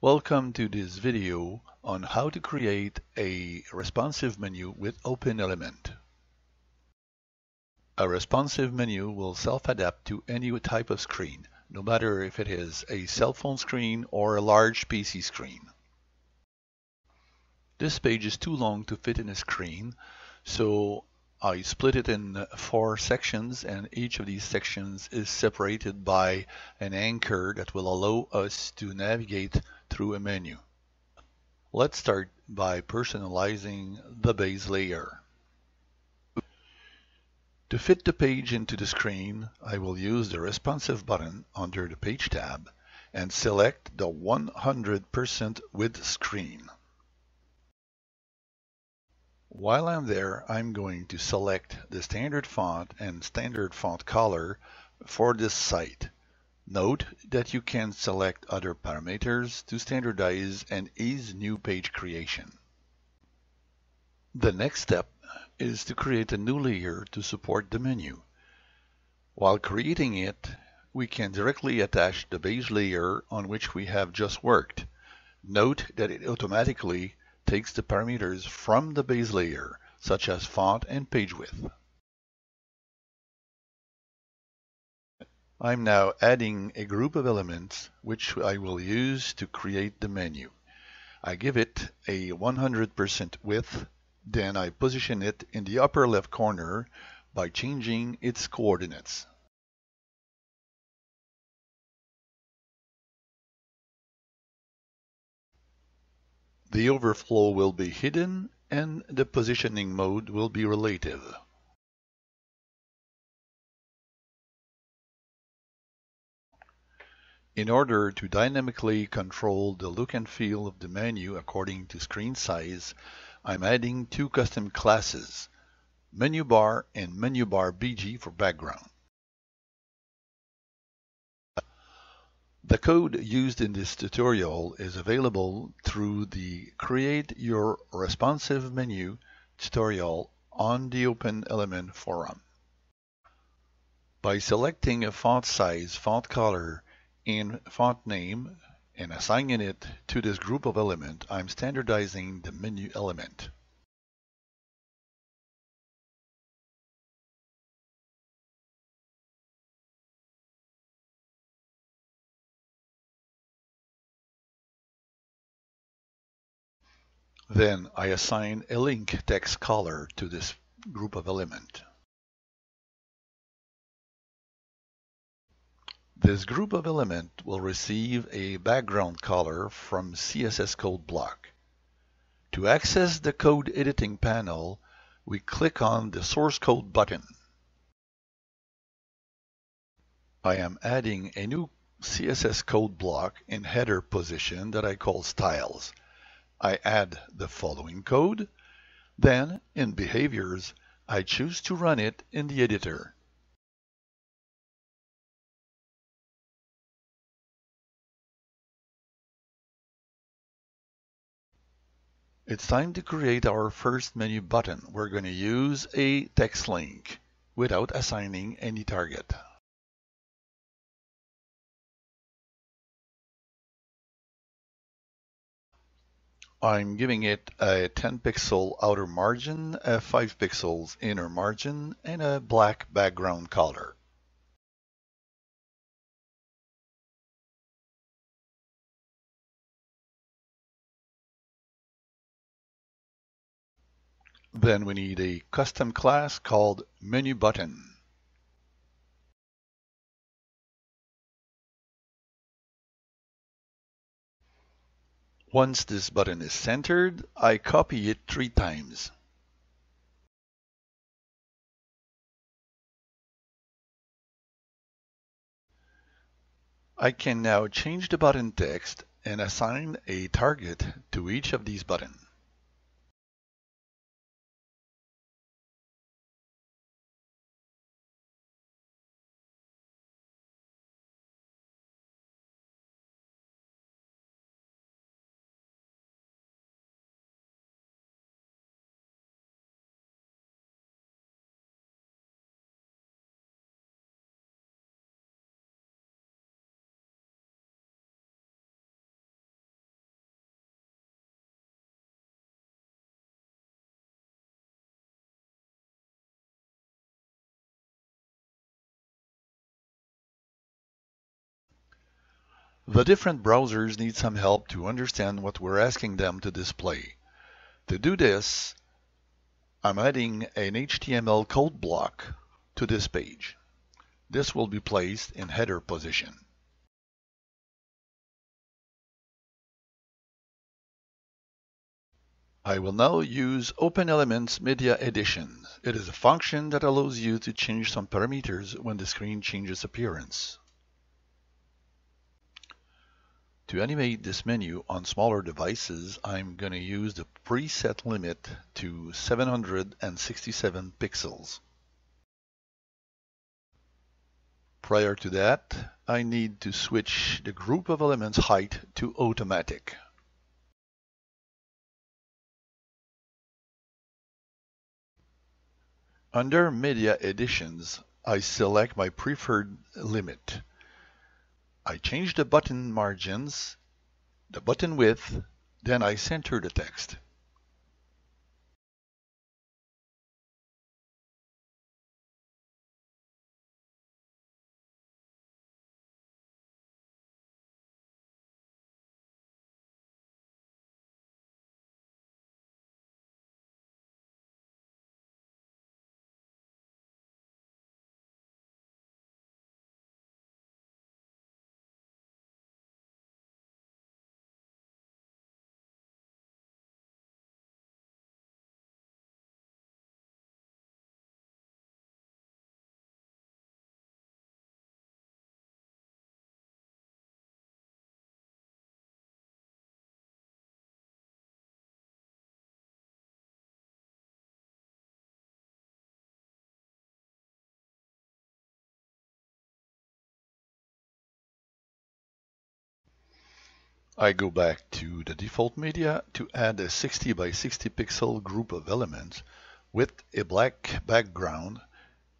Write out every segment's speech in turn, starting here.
Welcome to this video on how to create a responsive menu with OpenElement. A responsive menu will self-adapt to any type of screen, no matter if it is a cell phone screen or a large PC screen. This page is too long to fit in a screen, so I split it in four sections and each of these sections is separated by an anchor that will allow us to navigate through a menu. Let's start by personalizing the base layer. To fit the page into the screen, I will use the responsive button under the page tab and select the 100% width screen. While I'm there, I'm going to select the standard font and standard font color for this site. Note that you can select other parameters to standardize and ease new page creation. The next step is to create a new layer to support the menu. While creating it, we can directly attach the base layer on which we have just worked. Note that it automatically takes the parameters from the base layer, such as font and page width. I'm now adding a group of elements which I will use to create the menu. I give it a 100% width, then I position it in the upper left corner by changing its coordinates. The overflow will be hidden and the positioning mode will be relative. In order to dynamically control the look and feel of the menu according to screen size, I'm adding two custom classes, Menu Bar and Menu Bar BG for background. The code used in this tutorial is available through the Create Your Responsive Menu tutorial on the OpenElement forum. By selecting a font size, font color, and font name and assigning it to this group of element, I'm standardizing the menu element. Then I assign a link text color to this group of element. This group of element will receive a background color from CSS code block. To access the code editing panel, we click on the source code button. I am adding a new CSS code block in header position that I call styles. I add the following code. Then, in Behaviors, I choose to run it in the editor. It's time to create our first menu button. We're going to use a text link without assigning any target. I'm giving it a 10 pixel outer margin, a 5 pixels inner margin, and a black background color. Then we need a custom class called menu button. Once this button is centered, I copy it three times. I can now change the button text and assign a target to each of these buttons. The different browsers need some help to understand what we're asking them to display. To do this, I'm adding an HTML code block to this page. This will be placed in header position. I will now use OpenElements Media Edition. It is a function that allows you to change some parameters when the screen changes appearance. To animate this menu on smaller devices, I'm going to use the preset limit to 767 pixels. Prior to that, I need to switch the group of elements height to automatic. Under Media Editions, I select my preferred limit. I change the button margins, the button width, then I center the text. I go back to the default media to add a 60 by 60 pixel group of elements with a black background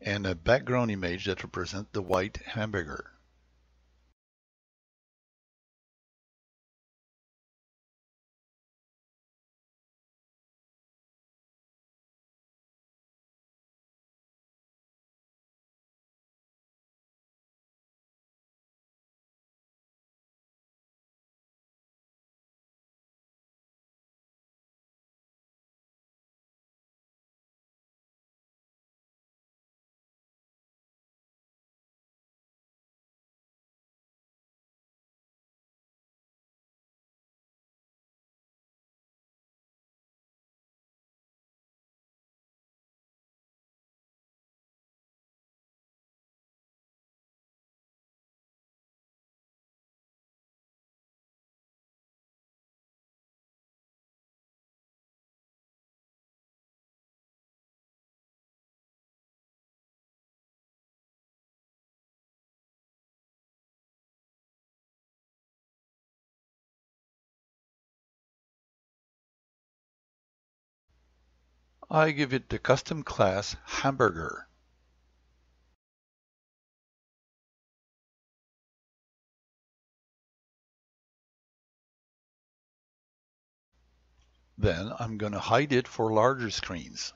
and a background image that represents the white hamburger. I give it the custom class hamburger. Then I'm going to hide it for larger screens.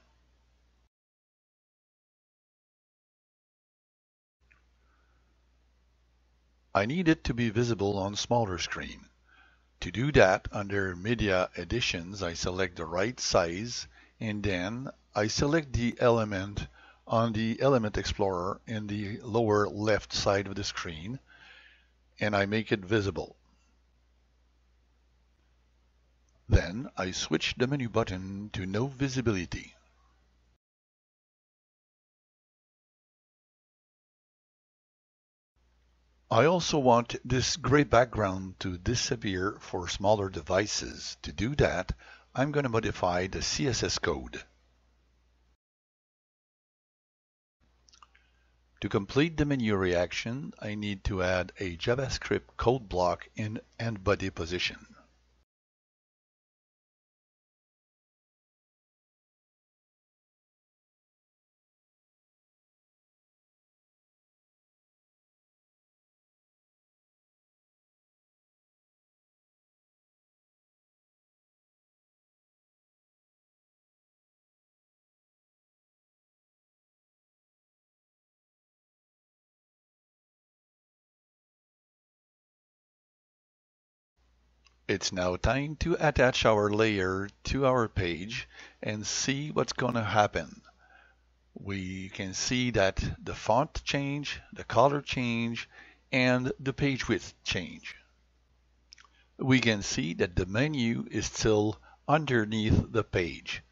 I need it to be visible on smaller screen. To do that, under Media Editions, I select the right size and then I select the element on the Element Explorer in the lower left side of the screen and I make it visible. Then I switch the menu button to no visibility. I also want this gray background to disappear for smaller devices. To do that, I'm going to modify the CSS code. To complete the menu reaction, I need to add a JavaScript code block in end body position. It's now time to attach our layer to our page and see what's going to happen. We can see that the font change, the color change, and the page width change. We can see that the menu is still underneath the page.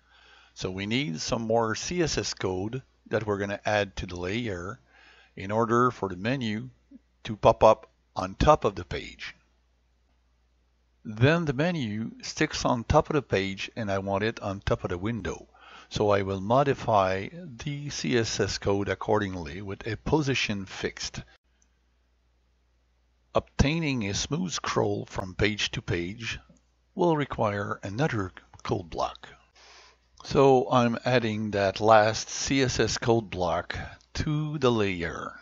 So we need some more CSS code that we're going to add to the layer in order for the menu to pop up on top of the page. Then the menu sticks on top of the page and I want it on top of the window. So I will modify the CSS code accordingly with a position fixed. Obtaining a smooth scroll from page to page will require another code block. So I'm adding that last CSS code block to the layer.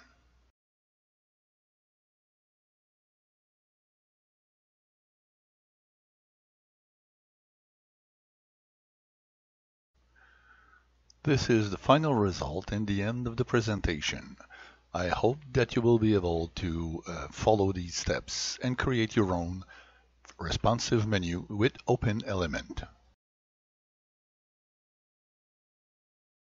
This is the final result in the end of the presentation. I hope that you will be able to uh, follow these steps and create your own responsive menu with Open Element.